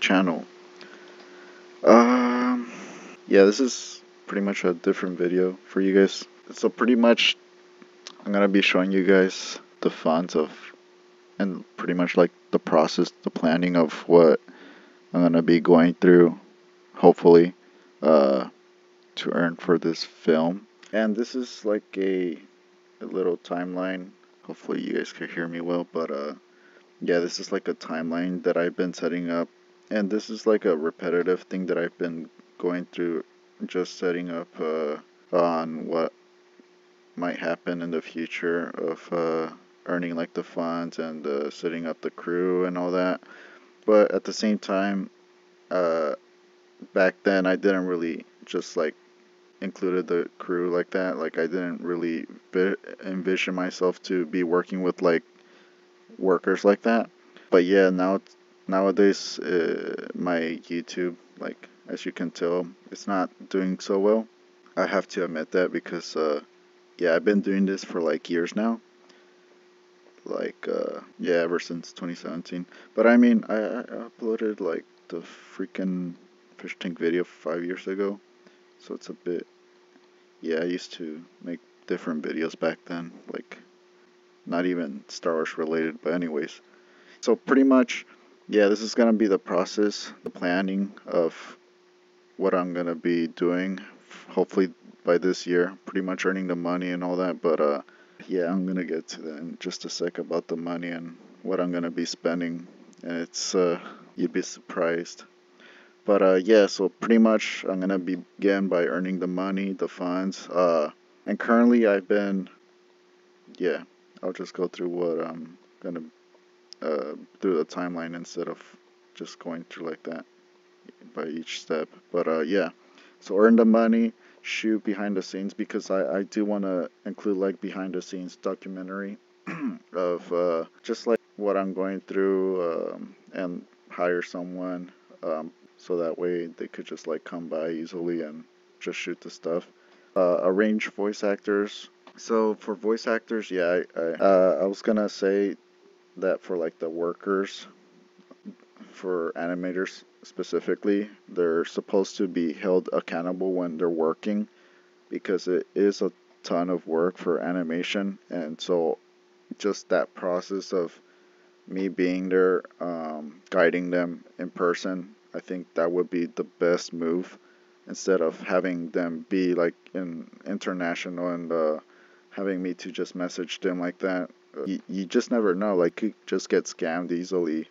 channel. Um, yeah, this is pretty much a different video for you guys. So pretty much, I'm gonna be showing you guys the funds of, and pretty much like the process, the planning of what I'm gonna be going through, hopefully, uh, to earn for this film. And this is like a, a little timeline. Hopefully you guys can hear me well, but uh, yeah, this is like a timeline that I've been setting up. And this is like a repetitive thing that I've been going through, just setting up uh, on what might happen in the future of uh, earning like the funds and uh, setting up the crew and all that. But at the same time, uh, back then I didn't really just like included the crew like that. Like I didn't really envision myself to be working with like workers like that. But yeah, now nowadays uh, my YouTube, like as you can tell, it's not doing so well. I have to admit that because uh, yeah, I've been doing this for like years now. Like uh, yeah, ever since 2017. But I mean, I, I uploaded like the freaking fish tank video five years ago, so it's a bit. Yeah, I used to make different videos back then, like not even Star Wars related, but anyways. So pretty much, yeah, this is gonna be the process, the planning of what I'm gonna be doing. Hopefully by this year, pretty much earning the money and all that. But uh, yeah, I'm gonna get to that in just a sec about the money and what I'm gonna be spending. And it's uh, you'd be surprised. But uh, yeah, so pretty much I'm gonna begin by earning the money, the funds. Uh, and currently I've been, yeah, I'll just go through what I'm gonna uh, through the timeline instead of just going through like that by each step. But uh, yeah, so earn the money, shoot behind the scenes because I, I do want to include like behind the scenes documentary of uh, just like what I'm going through um, and hire someone um, so that way they could just like come by easily and just shoot the stuff. Uh, arrange voice actors so for voice actors, yeah, I, I, uh, I was gonna say that for like the workers, for animators specifically, they're supposed to be held accountable when they're working because it is a ton of work for animation, and so just that process of me being there, um, guiding them in person, I think that would be the best move instead of having them be like in international and uh, having me to just message them like that. You, you just never know. Like, you just get scammed easily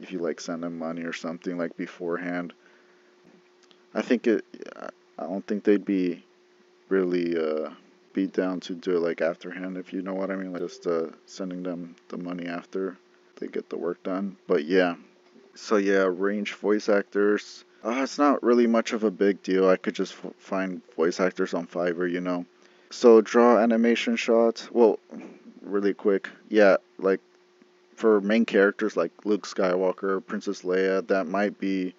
if you like send them money or something like beforehand. I think it. I don't think they'd be really uh, be down to do it like afterhand, if you know what I mean. Like just uh, sending them the money after they get the work done. But yeah. So yeah, range voice actors. Uh, it's not really much of a big deal. I could just find voice actors on Fiverr, you know. So draw animation shots. Well, really quick. Yeah, like for main characters like Luke Skywalker, Princess Leia, that might be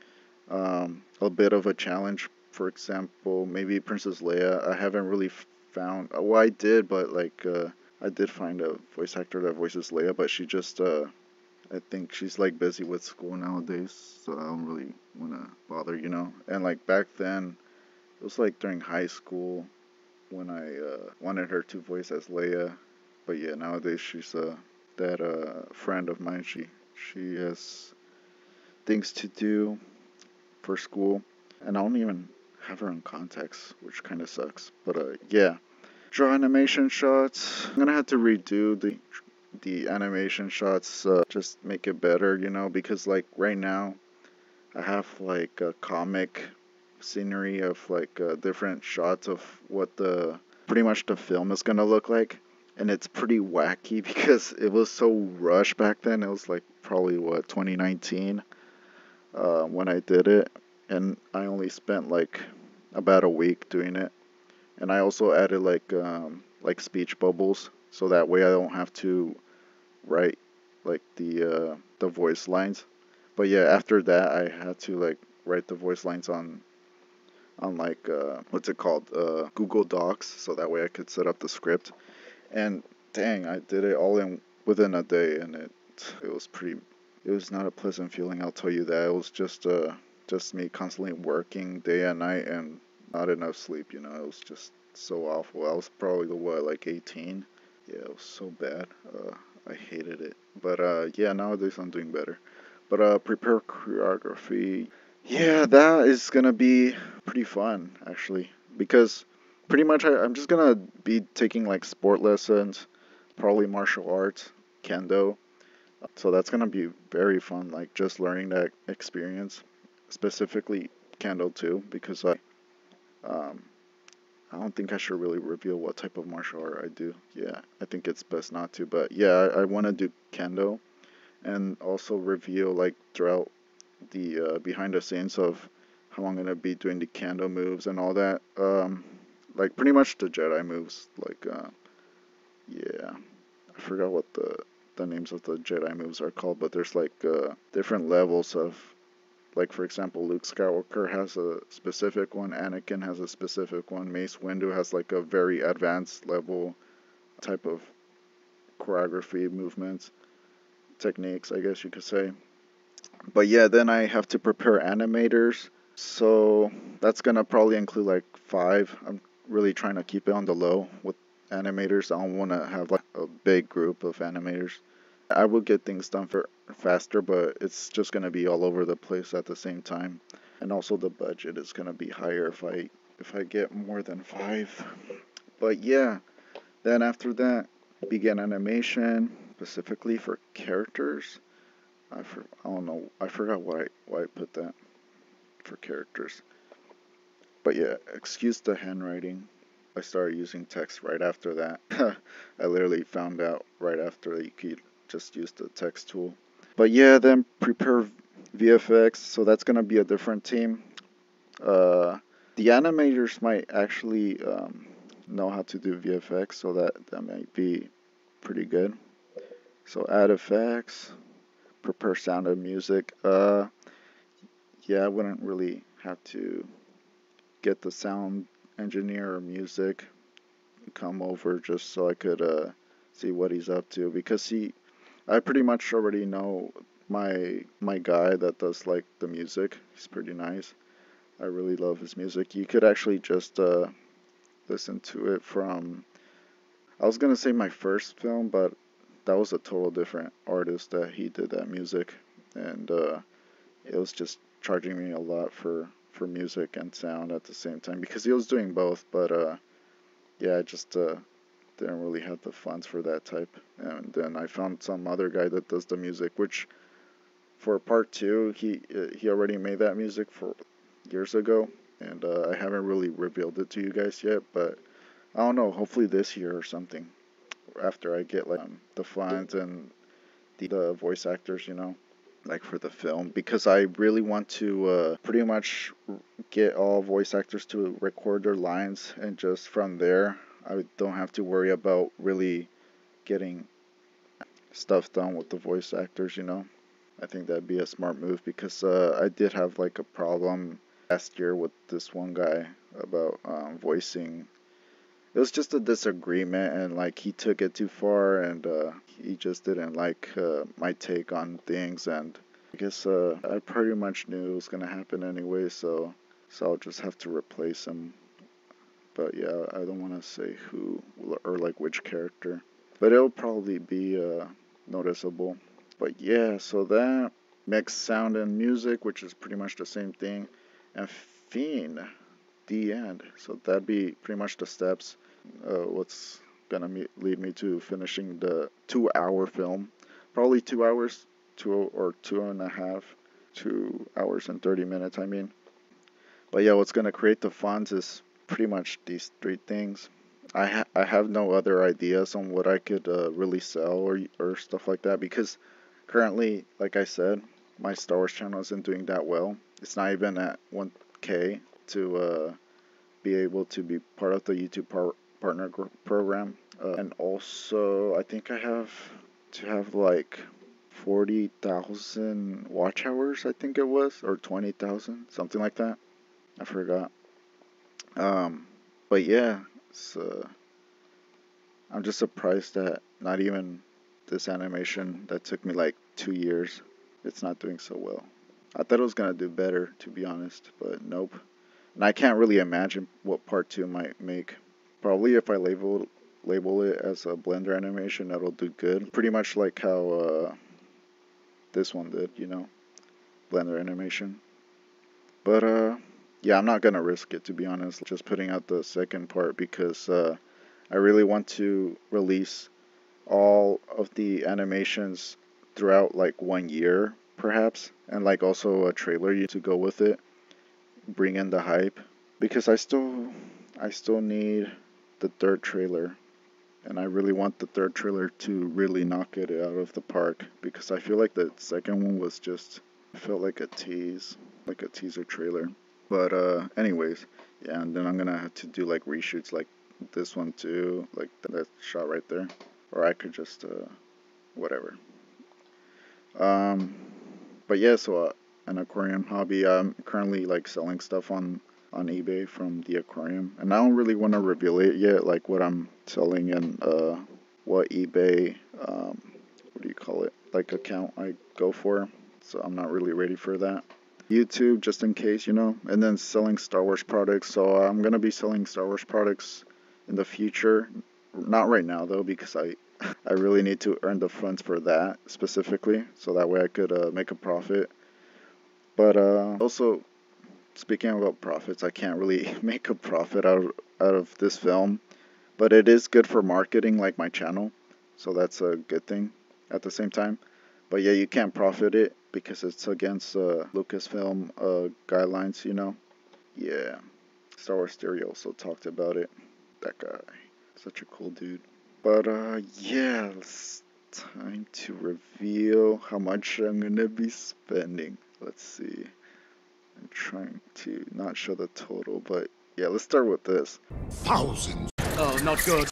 um, a bit of a challenge. For example, maybe Princess Leia. I haven't really found. Well, I did, but like uh, I did find a voice actor that voices Leia, but she just. Uh, I think she's like busy with school nowadays, so I don't really wanna bother, you know. And like back then, it was like during high school when I uh, wanted her to voice as Leia, but yeah, nowadays she's uh, that uh, friend of mine. She she has things to do for school, and I don't even have her in contacts, which kind of sucks. But uh, yeah, draw animation shots. I'm gonna have to redo the the animation shots, uh, just make it better, you know, because like right now, I have like a comic scenery of like uh, different shots of what the pretty much the film is gonna look like and it's pretty wacky because it was so rushed back then. It was like probably what 2019 uh, when i did it. And i only spent like about a week doing it. And i also added like um, like speech bubbles. So that way i don't have to write like the uh, the voice lines. But yeah after that i had to like write the voice lines on on like uh, what's it called? Uh, Google Docs, so that way I could set up the script. And dang, I did it all in within a day, and it it was pretty it was not a pleasant feeling. I'll tell you that. It was just uh just me constantly working day and night and not enough sleep. You know, it was just so awful. I was probably the what like 18. Yeah, it was so bad. Uh, I hated it. But uh, yeah, nowadays I'm doing better. But uh, prepare choreography. Yeah, that is gonna be pretty fun actually because pretty much I, I'm just gonna be taking like sport lessons, probably martial arts, kendo. So that's gonna be very fun, like just learning that experience, specifically kendo too, because I, um, I don't think I should really reveal what type of martial art I do. Yeah, I think it's best not to. But yeah, I, I want to do kendo, and also reveal like throughout the uh, behind the scenes of how I'm gonna be doing the kendo moves and all that. Um, like pretty much the Jedi moves. Like, uh, yeah, I forgot what the the names of the Jedi moves are called, but there's like uh, different levels of, like for example, Luke Skywalker has a specific one, Anakin has a specific one, Mace Windu has like a very advanced level type of choreography movements, techniques, I guess you could say. But yeah, then I have to prepare animators. So that's gonna probably include like five. I'm really trying to keep it on the low with animators. I don't want to have like a big group of animators. I will get things done for faster, but it's just gonna be all over the place at the same time. And also the budget is gonna be higher if I if I get more than five. But yeah, then after that, begin animation specifically for characters. I for, I don't know. I forgot why why I put that for characters. But yeah, excuse the handwriting. I started using text right after that. I literally found out right after that you could just use the text tool. But yeah, then prepare VFX. So that's gonna be a different team. Uh, the animators might actually um, know how to do VFX, so that that might be pretty good. So add effects, prepare sound and music. Uh, yeah, I wouldn't really have to get the sound engineer or music come over just so I could uh, see what he's up to because he I pretty much already know my my guy that does like the music. He's pretty nice. I really love his music. You could actually just uh, listen to it from I was gonna say my first film, but that was a total different artist that he did that music, and uh, it was just charging me a lot for for music and sound at the same time because he was doing both. But uh, yeah, I just uh, didn't really have the funds for that type. And then I found some other guy that does the music, which for part two, he uh, he already made that music for years ago, and uh, I haven't really revealed it to you guys yet. But I don't know. Hopefully this year or something, after I get like um, the funds and the, the voice actors, you know like for the film because I really want to uh, pretty much get all voice actors to record their lines and just from there I don't have to worry about really getting stuff done with the voice actors, you know. I think that'd be a smart move because uh, I did have like a problem last year with this one guy about um, voicing. It was just a disagreement, and like he took it too far, and uh, he just didn't like uh, my take on things. And I guess uh, I pretty much knew it was gonna happen anyway, so so I'll just have to replace him but yeah, I don't want to say who or like which character. But it'll probably be uh, noticeable. But yeah, so that mix sound and music, which is pretty much the same thing, and Fiend, the end. So that'd be pretty much the steps. Uh, what's gonna me- lead me to finishing the two-hour film, probably two hours, two or two and a half, two hours and thirty minutes. I mean. But yeah, what's gonna create the funds is pretty much these three things. I ha- I have no other ideas on what I could uh, really sell or or stuff like that because currently, like I said, my Star Wars channel isn't doing that well. It's not even at 1K to uh, be able to be part of the YouTube par- partner gr- program. Uh, and also, I think I have to have like 40,000 watch hours, I think it was, or 20,000, something like that. I forgot. Um, but yeah, so I'm just surprised that not even this animation that took me like two years it's not doing so well. I thought it was gonna do better, to be honest, but nope. And I can't really imagine what part two might make. Probably if I label label it as a Blender animation, that'll do good. Pretty much like how uh, this one did, you know, Blender animation. But uh, yeah, I'm not gonna risk it to be honest. Just putting out the second part because uh, I really want to release all of the animations throughout like one year perhaps and like also a trailer to go with it bring in the hype because I still I still need the third trailer and I really want the third trailer to really knock it out of the park because I feel like the second one was just felt like a tease like a teaser trailer. But uh anyways yeah and then I'm gonna have to do like reshoots like this one too like that shot right there. Or I could just uh whatever. Um but yeah so uh, an aquarium hobby. I'm currently like selling stuff on on eBay from the aquarium and I don't really want to reveal it yet like what I'm selling and uh what eBay um what do you call it like account I go for so I'm not really ready for that. YouTube just in case you know and then selling Star Wars products so I'm gonna be selling Star Wars products in the future. Not right now though because I I really need to earn the funds for that specifically so that way I could uh, make a profit. But uh, also speaking about profits, I can't really make a profit out of, out of this film, but it is good for marketing like my channel, so that's a good thing at the same time. But yeah, you can't profit it because it's against uh, Lucasfilm uh, guidelines, you know. Yeah, Star Wars Theory also talked about it. That guy, such a cool dude. But uh, yeah, it's time to reveal how much I'm gonna be spending. Let's see. I'm trying to not show the total, but yeah, let's start with this. Thousands. Oh, not good.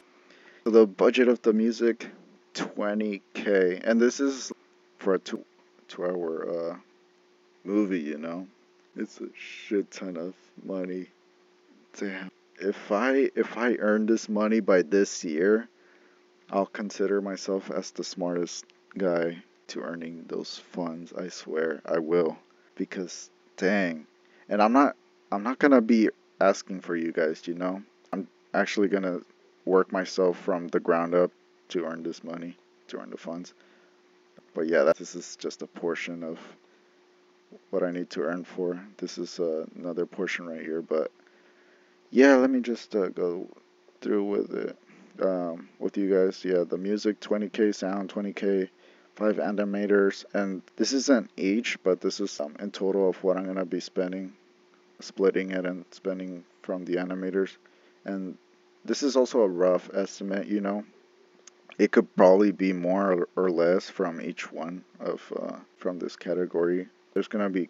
So the budget of the music, 20k, and this is for a two, two-hour uh, movie. You know, it's a shit ton of money. Damn. If I if I earn this money by this year, I'll consider myself as the smartest guy to earning those funds. I swear I will because dang. And I'm not I'm not going to be asking for you guys, you know. I'm actually going to work myself from the ground up to earn this money, to earn the funds. But yeah, that, this is just a portion of what I need to earn for. This is uh, another portion right here, but yeah, let me just uh, go through with it um, with you guys. Yeah, the music 20k, sound 20k, five animators, and this isn't each, but this is um, in total of what I'm gonna be spending, splitting it and spending from the animators, and this is also a rough estimate. You know, it could probably be more or less from each one of uh, from this category. There's gonna be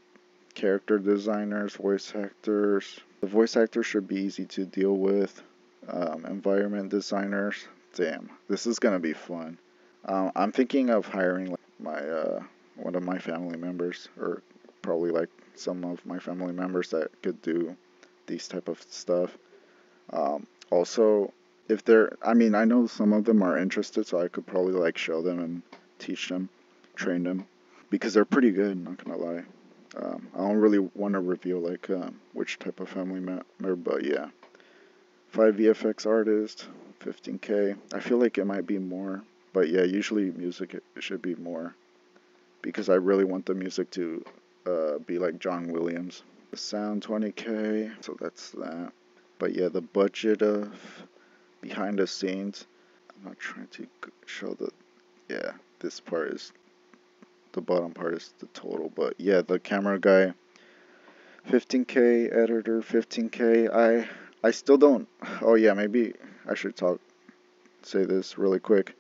character designers, voice actors. The voice actors should be easy to deal with. Um, environment designers. Damn, this is gonna be fun. Um, I'm thinking of hiring like, my uh, one of my family members, or probably like some of my family members that could do these type of stuff. Um, also, if they're, I mean, I know some of them are interested, so I could probably like show them and teach them, train them, because they're pretty good. Not gonna lie. Um, I don't really want to reveal like um, which type of family member, but yeah. Five VFX artist, 15k. I feel like it might be more but yeah, usually music should be more because I really want the music to uh, be like John Williams. The sound 20k, so that's that. But yeah, the budget of behind the scenes. I'm not trying to show the yeah, this part is the bottom part is the total, but yeah, the camera guy 15k editor 15k. I I still don't. Oh yeah, maybe I should talk say this really quick.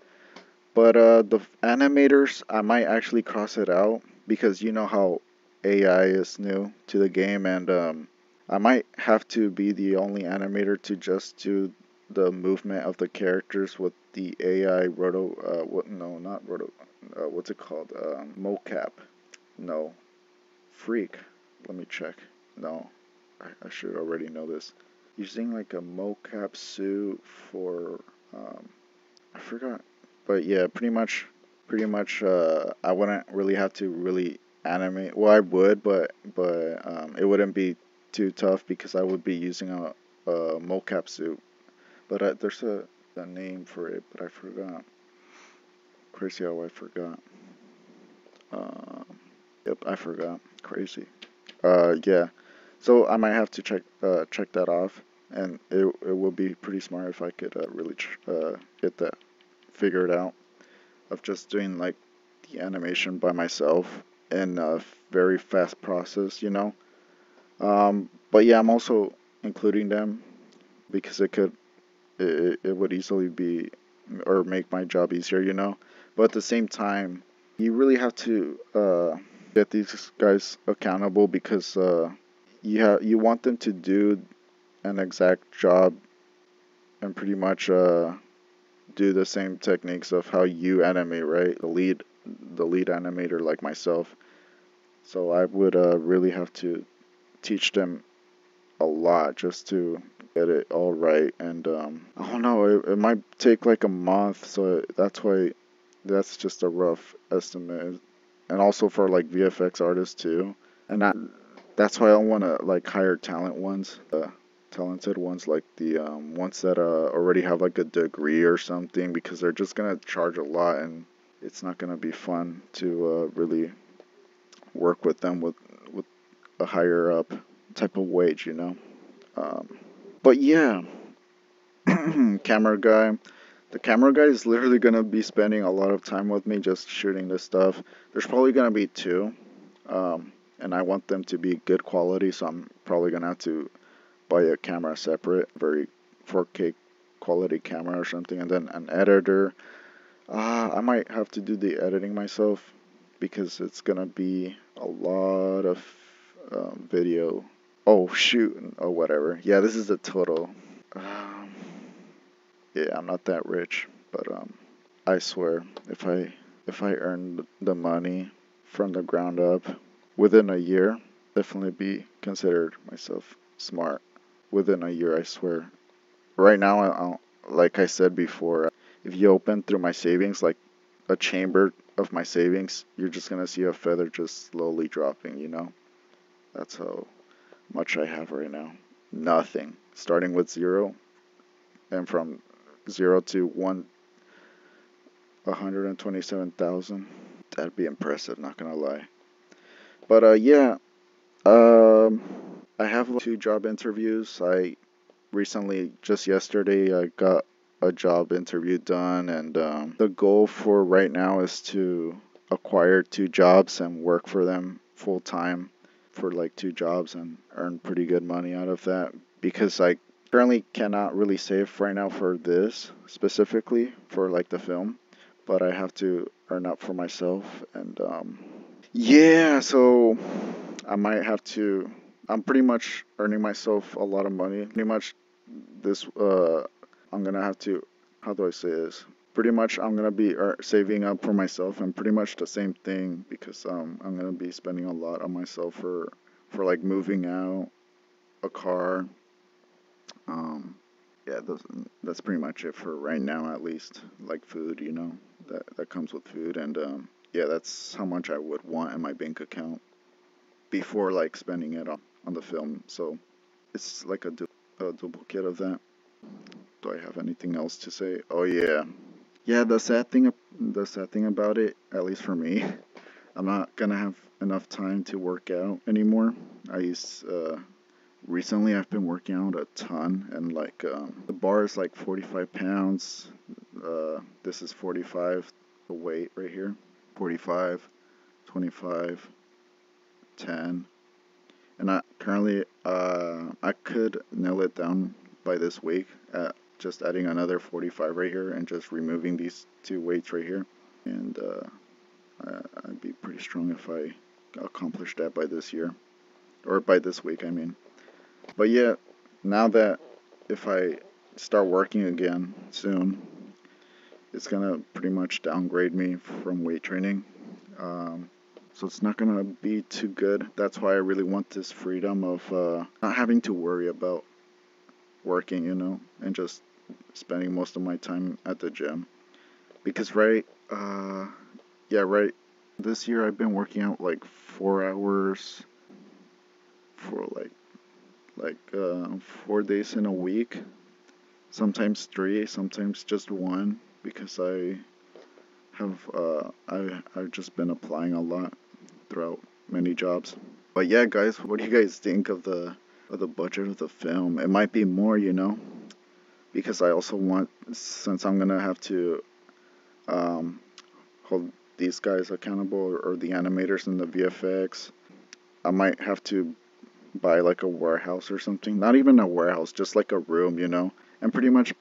But uh, the animators, I might actually cross it out because you know how AI is new to the game, and um, I might have to be the only animator to just do the movement of the characters with the AI roto. Uh, what? No, not roto. Uh, what's it called? Um, mocap. No, freak. Let me check. No, I, I should already know this. Using like a mocap suit for. Um, I forgot but yeah, pretty much, pretty much, uh, I wouldn't really have to really animate. Well, I would, but but um, it wouldn't be too tough because I would be using a, a mocap suit. But I, there's a, a name for it, but I forgot. Crazy how I forgot. Uh, yep, I forgot. Crazy. Uh, yeah. So I might have to check uh, check that off, and it it would be pretty smart if I could uh, really uh, get that figured out of just doing like the animation by myself in a very fast process, you know. Um, but yeah, I'm also including them because it could it, it would easily be or make my job easier, you know. But at the same time, you really have to uh, get these guys accountable because uh, you have you want them to do an exact job and pretty much uh, do the same techniques of how you animate, right? The lead the lead animator like myself. So I would uh, really have to teach them a lot just to get it all right. And um, I don't know, it, it might take like a month. So that's why that's just a rough estimate. And also for like VFX artists too. And that's why I want to like hire talent ones. Uh, talented ones like the um, ones that uh, already have like a degree or something because they're just gonna charge a lot and it's not gonna be fun to uh, really work with them with with a higher up type of wage, you know. Um, but yeah, camera guy. The camera guy is literally gonna be spending a lot of time with me just shooting this stuff. There's probably gonna be two, um, and I want them to be good quality, so I'm probably gonna have to buy a camera separate, very 4K quality camera or something, and then an editor. Uh, I might have to do the editing myself because it's gonna be a lot of um, video. Oh shoot, Oh whatever. Yeah, this is a total. Um, yeah, I'm not that rich, but um, I swear, if I if I earn the money from the ground up within a year, definitely be considered myself smart. Within a year, I swear. Right now, I, I, like I said before, if you open through my savings, like a chamber of my savings, you're just gonna see a feather just slowly dropping, you know? That's how much I have right now. Nothing. Starting with zero, and from zero to one, 127,000. That'd be impressive, not gonna lie. But uh, yeah, um, I have two job interviews. I recently, just yesterday, I got a job interview done, and um, the goal for right now is to acquire two jobs and work for them full time for like two jobs and earn pretty good money out of that because I currently cannot really save right now for this specifically for like the film, but I have to earn up for myself and um, yeah, so I might have to. I'm pretty much earning myself a lot of money. Pretty much this uh, I'm gonna have to, how do I say this? Pretty much I'm gonna be saving up for myself and pretty much the same thing because um, I'm gonna be spending a lot on myself for, for like moving out, a car. Um, yeah, those, that's pretty much it for right now at least. Like food, you know, that, that comes with food and um, yeah, that's how much I would want in my bank account before like spending it on, on the film. So it's like a, du a duplicate of that. Do I have anything else to say? Oh yeah. Yeah, the sad thing the sad thing about it, at least for me, I'm not gonna have enough time to work out anymore. I used uh, recently I've been working out a ton and like um, the bar is like 45 pounds. Uh, this is 45 the weight right here. 45, 25, 10. And I currently uh, I could nail it down by this week at just adding another 45 right here and just removing these two weights right here. And uh, I'd be pretty strong if I accomplish that by this year or by this week I mean. But yeah now that if I start working again soon it's gonna pretty much downgrade me from weight training. Um, so it's not gonna be too good. That's why I really want this freedom of uh, not having to worry about working you know and just spending most of my time at the gym. Because right uh yeah right This year I've been working out like four hours for like like uh, four days in a week, sometimes three, sometimes just one because I have uh, I I've just been applying a lot throughout many jobs. But yeah, guys, what do you guys think of the of the budget of the film? It might be more, you know, because I also want since I'm gonna have to um, hold these guys accountable or, or the animators and the VFX. I might have to buy like a warehouse or something. Not even a warehouse, just like a room, you know, and pretty much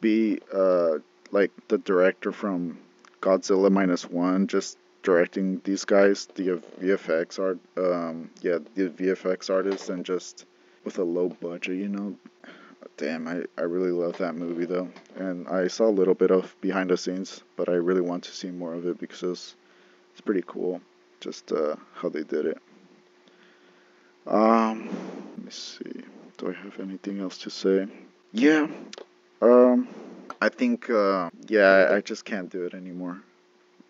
be uh, like the director from Godzilla minus one, just directing these guys, the VFX art, um, yeah, the VFX artists, and just with a low budget, you know. Damn, I, I really love that movie though, and I saw a little bit of behind the scenes, but I really want to see more of it because it's, it's pretty cool, just uh, how they did it. Um, let me see. Do I have anything else to say? Yeah. Um, I think uh, yeah, I just can't do it anymore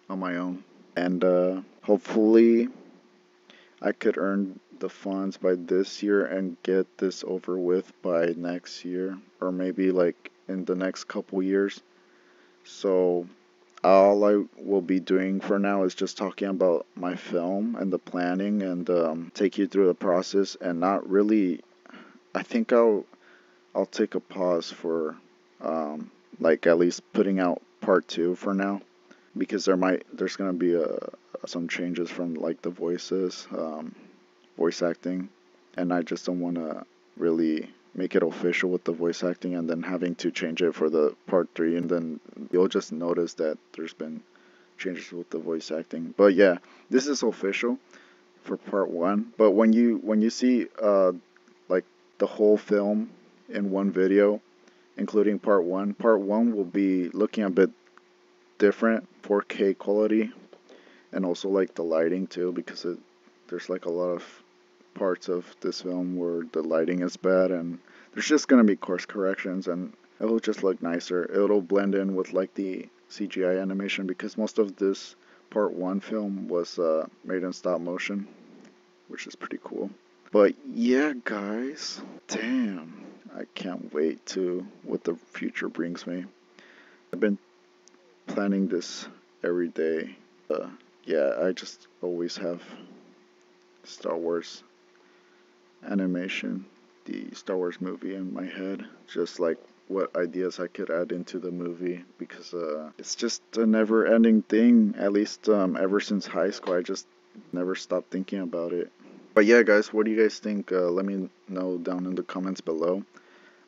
on my own, and uh, hopefully, I could earn the funds by this year and get this over with by next year, or maybe like in the next couple years. So all I will be doing for now is just talking about my film and the planning and um, take you through the process and not really I think I'll I'll take a pause for um, like at least putting out part two for now because there might there's gonna be a, uh, some changes from like the voices um, voice acting. And I just don't want to really make it official with the voice acting and then having to change it for the part three. And then you'll just notice that there's been changes with the voice acting. But yeah this is official for part one. But when you when you see uh like the whole film in one video including part one part one will be looking a bit different 4k quality and also like the lighting too because it there's like a lot of parts of this film where the lighting is bad and there's just gonna be course corrections and it'll just look nicer. It'll blend in with like the CGI animation because most of this part one film was uh, made in stop motion, which is pretty cool. But yeah, guys, damn, I can't wait to what the future brings me. I've been planning this every day. Uh, yeah, I just always have Star Wars animation, the Star Wars movie in my head, just like what ideas I could add into the movie because uh, it's just a never ending thing, at least um, ever since high school. I just never stopped thinking about it. But yeah, guys, what do you guys think? Uh, let me know down in the comments below.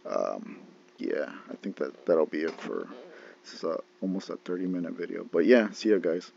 Um, yeah, I think that that'll be it for is a, uh, almost a 30 minute video. But yeah, see ya, guys.